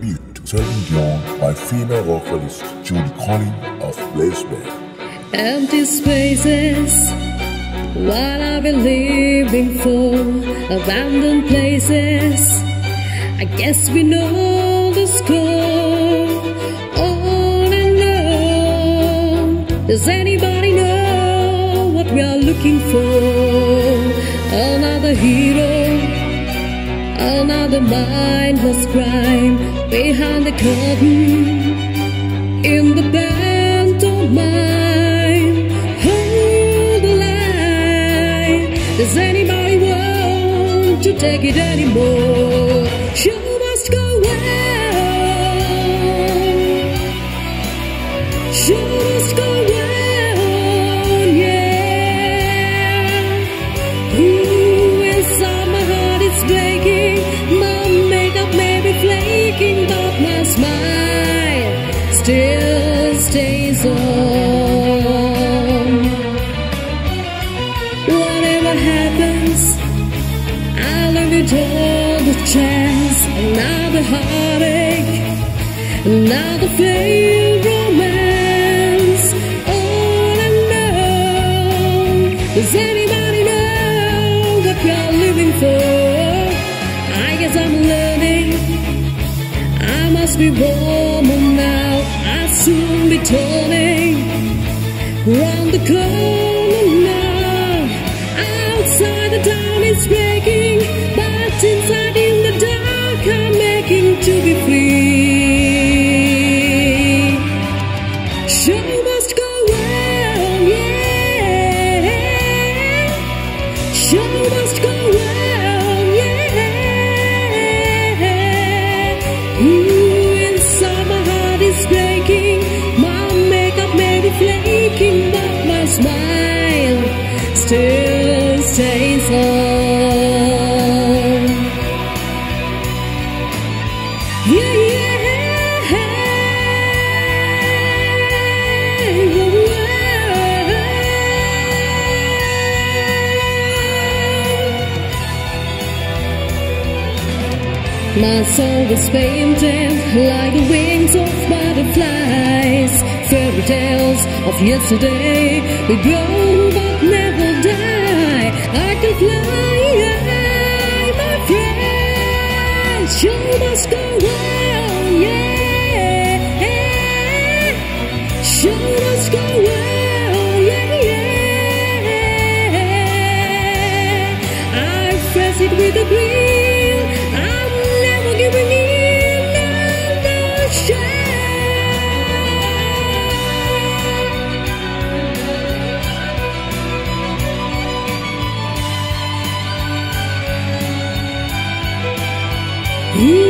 Celine Dion by female vocalist Judy Collins of Blazeback. Empty spaces, what I've been living for, abandoned places. I guess we know the score. On and. Does anybody know what we are looking for? Another hero, another mindless crime behind the curtain in the pantomime. Hold the line. Does anybody want to take it anymore? Stays on. Whatever happens, I'll leave it all the chance. Another heartache, another failed romance. On and on. Does anybody know what you're living for? I guess I'm learning. I must be. I'll soon be turning round the corner now. Outside the town is breaking, but inside in the dark I'm making to be free. Show must go yeah. Show must go yeah. Ooh, still stays on. Yeah, yeah. My soul was painted like the wings of butterflies. Fairy tales of yesterday, we grow it with a grin. I'm never giving in, never Ooh, I top